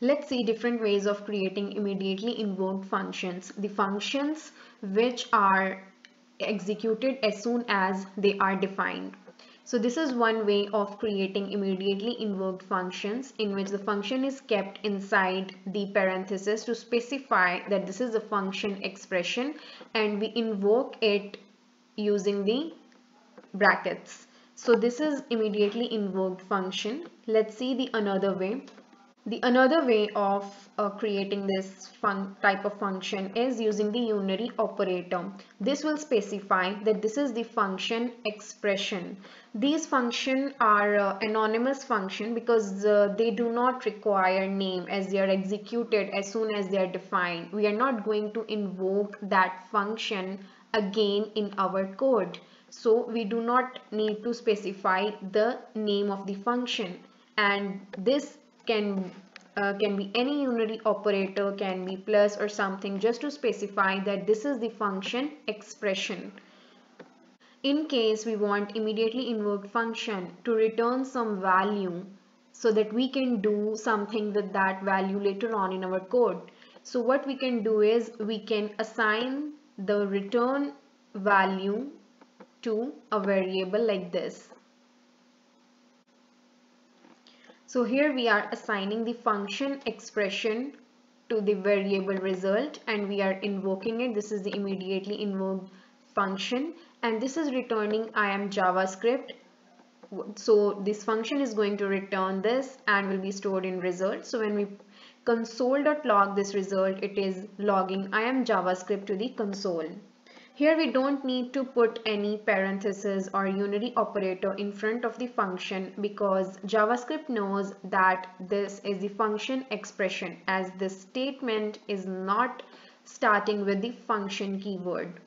Let's see different ways of creating immediately invoked functions. The functions which are executed as soon as they are defined. So this is one way of creating immediately invoked functions in which the function is kept inside the parenthesis to specify that this is a function expression and we invoke it using the brackets. So this is immediately invoked function. Let's see the another way. The another way of uh, creating this type of function is using the unary operator. This will specify that this is the function expression. These function are uh, anonymous function because uh, they do not require name as they are executed as soon as they are defined. We are not going to invoke that function again in our code. So we do not need to specify the name of the function and this can uh, can be any unary operator can be plus or something just to specify that this is the function expression. In case we want immediately invoked function to return some value so that we can do something with that value later on in our code. So what we can do is we can assign the return value to a variable like this So here we are assigning the function expression to the variable result and we are invoking it. This is the immediately invoked function and this is returning I am JavaScript. So this function is going to return this and will be stored in result. So when we console.log this result, it is logging I am JavaScript to the console. Here we don't need to put any parenthesis or unary operator in front of the function because JavaScript knows that this is the function expression as this statement is not starting with the function keyword.